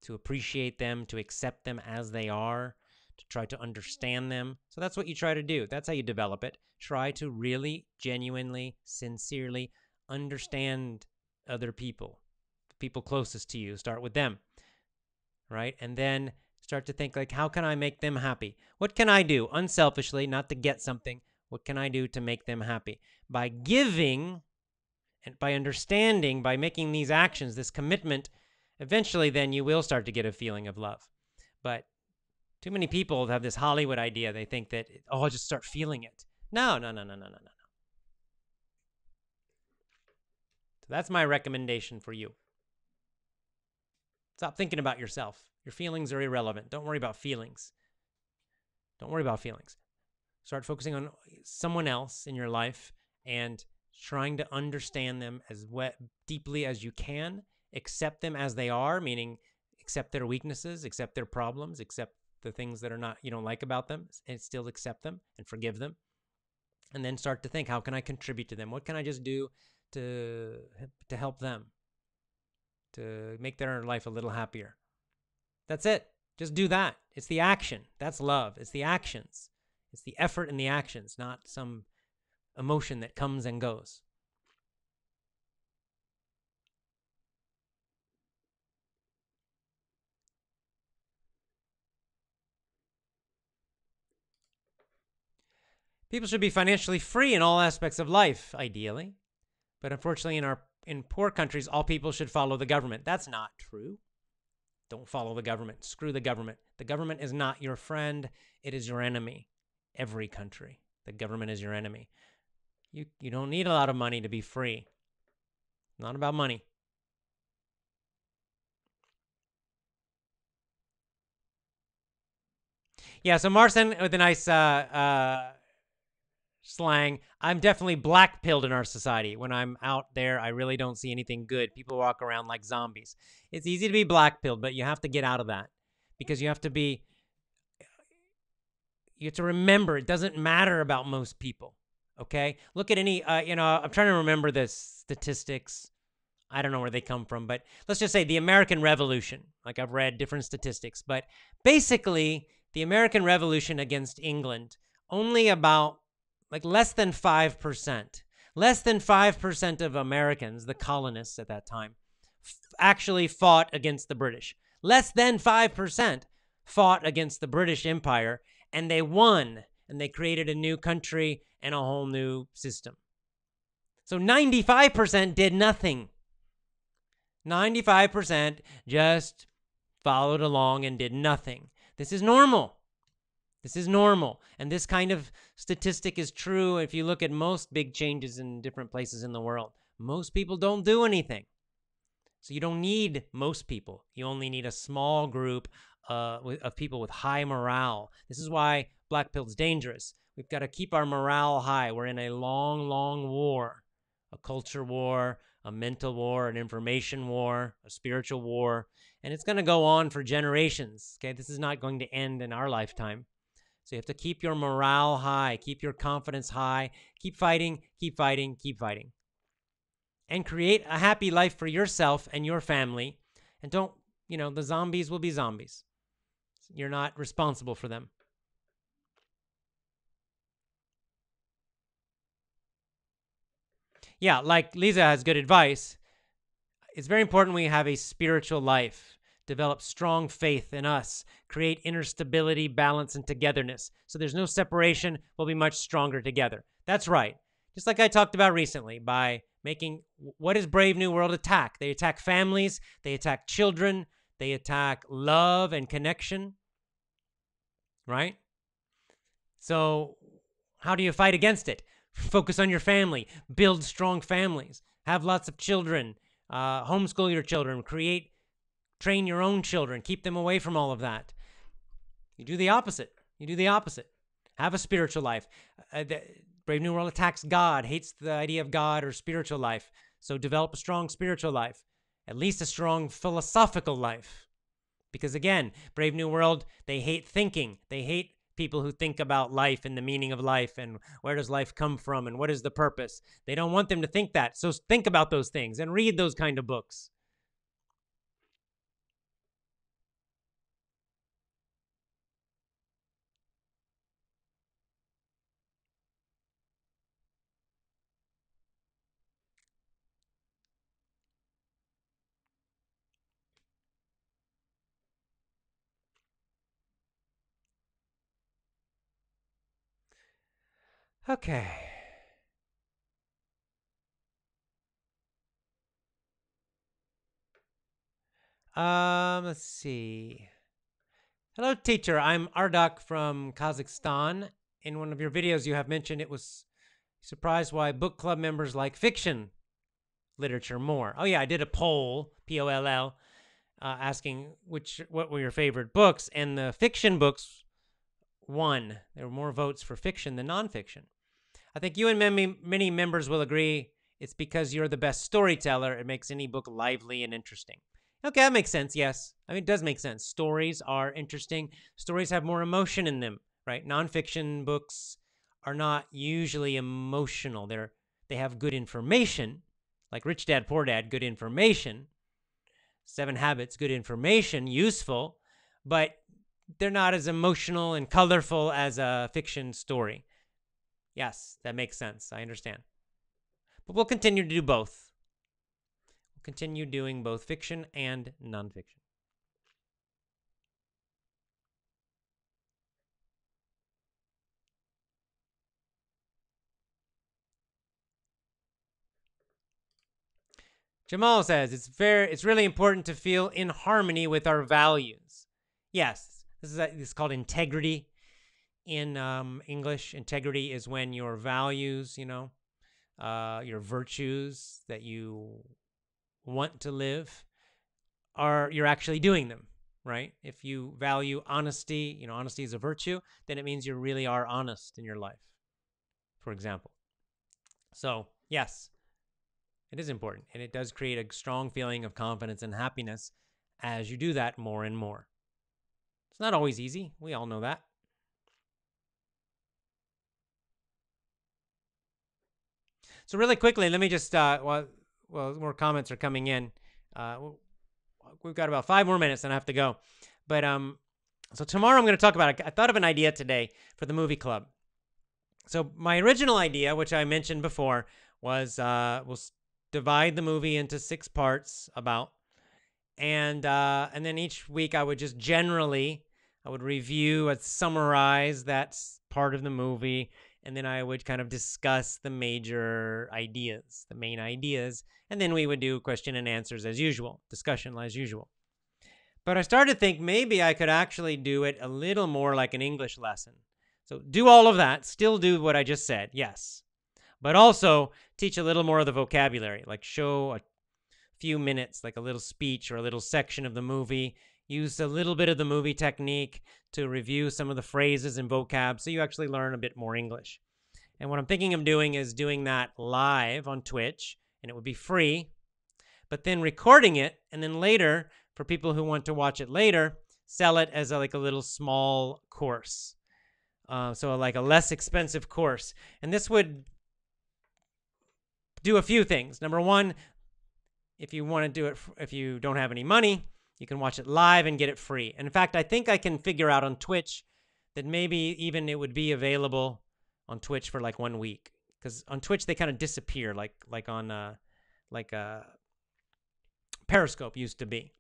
to appreciate them, to accept them as they are, to try to understand them. So that's what you try to do. That's how you develop it. Try to really, genuinely, sincerely understand other people, the people closest to you. Start with them, right? And then start to think like, how can I make them happy? What can I do unselfishly, not to get something? What can I do to make them happy? By giving and by understanding, by making these actions, this commitment, eventually then you will start to get a feeling of love. But too many people have this Hollywood idea. They think that, oh, I'll just start feeling it. No, no, no, no, no, no, no. No. So that's my recommendation for you. Stop thinking about yourself. Your feelings are irrelevant. Don't worry about feelings. Don't worry about feelings. Start focusing on someone else in your life and trying to understand them as deeply as you can. Accept them as they are, meaning accept their weaknesses, accept their problems, accept the things that are not you don't like about them, and still accept them and forgive them. And then start to think, how can I contribute to them? What can I just do to to help them to make their life a little happier that's it just do that it's the action that's love it's the actions it's the effort and the actions not some emotion that comes and goes People should be financially free in all aspects of life, ideally. But unfortunately, in our in poor countries, all people should follow the government. That's not true. Don't follow the government. Screw the government. The government is not your friend. It is your enemy. Every country, the government is your enemy. You you don't need a lot of money to be free. Not about money. Yeah, so Marson with a nice uh, uh, slang. I'm definitely black pilled in our society. When I'm out there, I really don't see anything good. People walk around like zombies. It's easy to be black pilled, but you have to get out of that because you have to be, you have to remember it doesn't matter about most people. Okay. Look at any, uh, you know, I'm trying to remember the statistics. I don't know where they come from, but let's just say the American Revolution. Like I've read different statistics, but basically, the American Revolution against England, only about like less than 5%. Less than 5% of Americans, the colonists at that time, actually fought against the British. Less than 5% fought against the British Empire, and they won, and they created a new country and a whole new system. So 95% did nothing. 95% just followed along and did nothing. This is normal. This is normal. And this kind of statistic is true if you look at most big changes in different places in the world. Most people don't do anything. So you don't need most people. You only need a small group uh, of people with high morale. This is why black pill's dangerous. We've got to keep our morale high. We're in a long, long war a culture war, a mental war, an information war, a spiritual war. And it's going to go on for generations. Okay. This is not going to end in our lifetime. So you have to keep your morale high, keep your confidence high, keep fighting, keep fighting, keep fighting. And create a happy life for yourself and your family. And don't, you know, the zombies will be zombies. You're not responsible for them. Yeah, like Lisa has good advice. It's very important we have a spiritual life develop strong faith in us, create inner stability, balance, and togetherness. So there's no separation. We'll be much stronger together. That's right. Just like I talked about recently, by making what is Brave New World attack? They attack families, they attack children, they attack love and connection. Right? So, how do you fight against it? Focus on your family, build strong families, have lots of children, uh, homeschool your children, create train your own children, keep them away from all of that. You do the opposite. You do the opposite. Have a spiritual life. Uh, the, Brave New World attacks God, hates the idea of God or spiritual life. So develop a strong spiritual life, at least a strong philosophical life. Because again, Brave New World, they hate thinking. They hate people who think about life and the meaning of life and where does life come from and what is the purpose. They don't want them to think that. So think about those things and read those kind of books. Okay. Um, let's see. Hello, teacher. I'm Ardak from Kazakhstan. In one of your videos, you have mentioned it was surprised why book club members like fiction literature more. Oh yeah, I did a poll, P O L L, uh, asking which what were your favorite books, and the fiction books won. There were more votes for fiction than nonfiction. I think you and many many members will agree it's because you're the best storyteller. It makes any book lively and interesting. Okay, that makes sense. Yes. I mean, it does make sense. Stories are interesting. Stories have more emotion in them, right? Nonfiction books are not usually emotional. They're they have good information, like Rich Dad Poor Dad, good information. Seven Habits, good information, useful, but they're not as emotional and colorful as a fiction story. Yes, that makes sense. I understand. But we'll continue to do both We'll continue doing both fiction and nonfiction. Jamal says it's very it's really important to feel in harmony with our values. Yes, this is a, this is called integrity in um, English. Integrity is when your values, you know, uh, your virtues that you want to live are you're actually doing them right? If you value honesty you know honesty is a virtue then it means you really are honest in your life for example. So yes it is important and it does create a strong feeling of confidence and happiness as you do that more and more. It's not always easy we all know that so really quickly let me just uh well well, more comments are coming in. Uh, we've got about five more minutes, and I have to go. But um, so tomorrow I'm going to talk about. I thought of an idea today for the movie club. So my original idea, which I mentioned before, was uh, we'll divide the movie into six parts about, and uh, and then each week I would just generally I would review and summarize that part of the movie and then I would kind of discuss the major ideas, the main ideas, and then we would do question and answers as usual, discussion as usual. But I started to think maybe I could actually do it a little more like an English lesson. So do all of that, still do what I just said, yes. But also teach a little more of the vocabulary, like show a few minutes, like a little speech or a little section of the movie, use a little bit of the movie technique to review some of the phrases and vocab so you actually learn a bit more English. And what I'm thinking of doing is doing that live on Twitch, and it would be free, but then recording it, and then later, for people who want to watch it later, sell it as a, like a little small course. Uh, so like a less expensive course. And this would do a few things. Number one, if you want to do it, if you don't have any money, you can watch it live and get it free. And in fact, I think I can figure out on Twitch that maybe even it would be available on Twitch for like one week because on Twitch they kind of disappear like like on uh like uh Periscope used to be.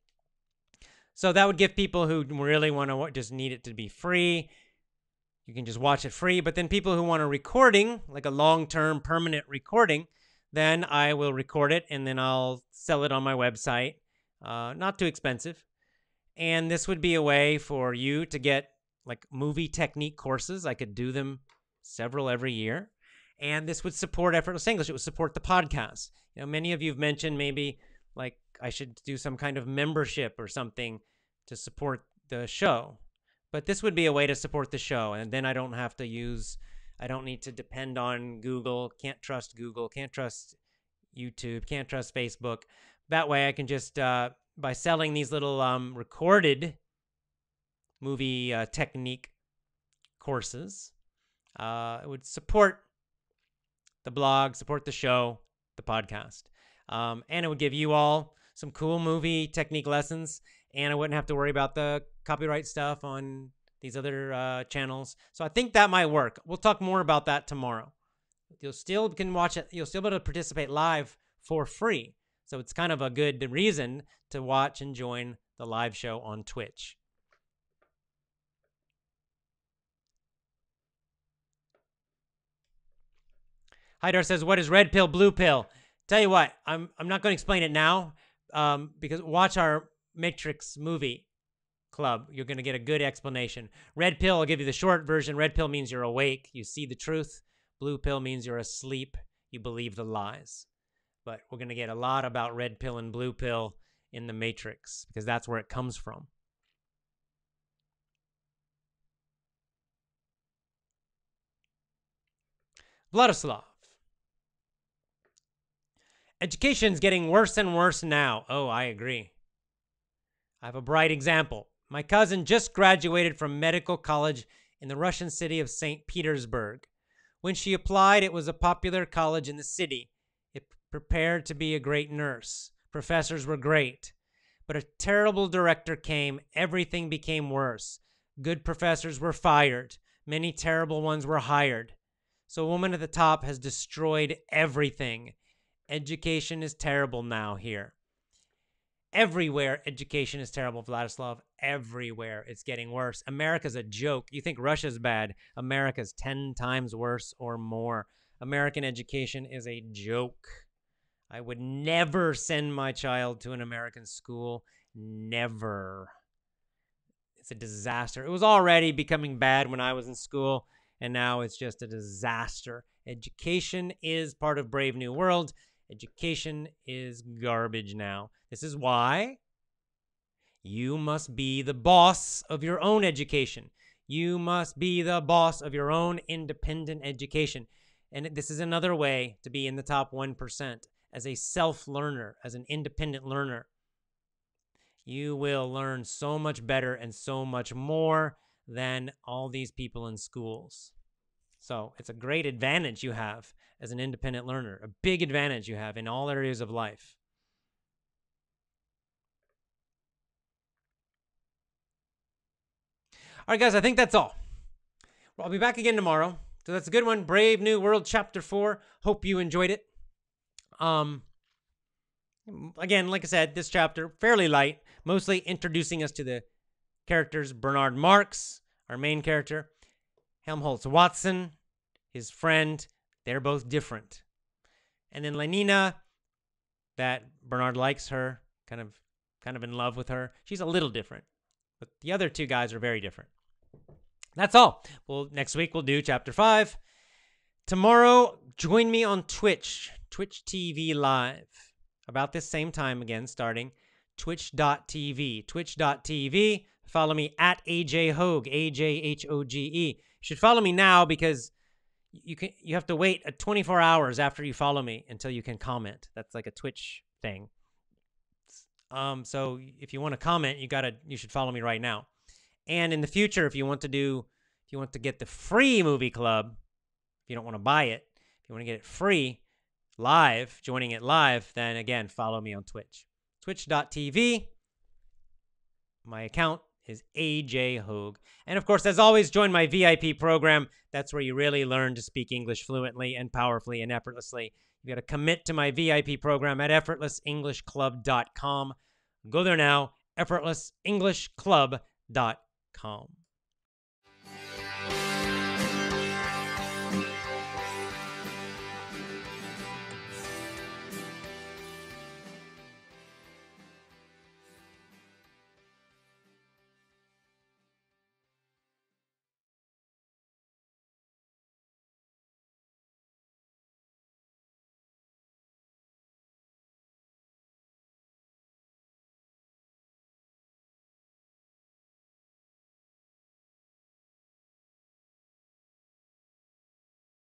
So that would give people who really want to just need it to be free. You can just watch it free. But then people who want a recording, like a long-term permanent recording, then I will record it and then I'll sell it on my website uh, not too expensive. And this would be a way for you to get like movie technique courses. I could do them several every year. And this would support Effortless English. It would support the podcast. You know, many of you have mentioned maybe like I should do some kind of membership or something to support the show. But this would be a way to support the show. And then I don't have to use, I don't need to depend on Google, can't trust Google, can't trust YouTube, can't trust Facebook that way I can just uh, by selling these little um, recorded movie uh, technique courses, uh, it would support the blog, support the show, the podcast, um, and it would give you all some cool movie technique lessons, and I wouldn't have to worry about the copyright stuff on these other uh, channels. So I think that might work. We'll talk more about that tomorrow. You'll still can watch it. You'll still be able to participate live for free. So it's kind of a good reason to watch and join the live show on Twitch. Haidar says, "What is red pill, blue pill?" Tell you what, I'm I'm not going to explain it now um, because watch our Matrix movie club. You're going to get a good explanation. Red pill, I'll give you the short version. Red pill means you're awake, you see the truth. Blue pill means you're asleep, you believe the lies. But we're going to get a lot about red pill and blue pill in the Matrix because that's where it comes from. Vladislav. Education's getting worse and worse now. Oh, I agree. I have a bright example. My cousin just graduated from medical college in the Russian city of St. Petersburg. When she applied, it was a popular college in the city. Prepared to be a great nurse. Professors were great. But a terrible director came. Everything became worse. Good professors were fired. Many terrible ones were hired. So a woman at the top has destroyed everything. Education is terrible now here. Everywhere, education is terrible, Vladislav. Everywhere, it's getting worse. America's a joke. You think Russia's bad? America's 10 times worse or more. American education is a joke. I would never send my child to an American school. Never. It's a disaster. It was already becoming bad when I was in school and now it's just a disaster. Education is part of Brave New World. Education is garbage now. This is why you must be the boss of your own education. You must be the boss of your own independent education. And this is another way to be in the top 1% as a self learner, as an independent learner. You will learn so much better and so much more than all these people in schools. So it's a great advantage you have as an independent learner, a big advantage you have in all areas of life. All right, guys, I think that's all. Well, I'll be back again tomorrow. So that's a good one. Brave New World, Chapter 4. Hope you enjoyed it. Um, again, like I said, this chapter, fairly light, mostly introducing us to the characters Bernard Marx, our main character, Helmholtz Watson, his friend, they're both different. And then Lenina, that Bernard likes her, kind of kind of in love with her. She's a little different. But the other two guys are very different. That's all. Well, next week we'll do chapter 5. Tomorrow, join me on Twitch, Twitch TV Live. About this same time again, starting twitch.tv. Twitch.tv Follow me at AJ Hoge, A J H O G E. You should follow me now because you can you have to wait 24 hours after you follow me until you can comment. That's like a Twitch thing. Um, so if you want to comment, you gotta you should follow me right now. And in the future, if you want to do if you want to get the free movie club, if you don't want to buy it, if you want to get it free, live, joining it live, then again, follow me on Twitch. Twitch.tv. My account is AJ Hoge. And of course, as always, join my VIP program. That's where you really learn to speak English fluently and powerfully and effortlessly. You got to commit to my VIP program at effortlessenglishclub.com. Go there now, effortlessenglishclub.com.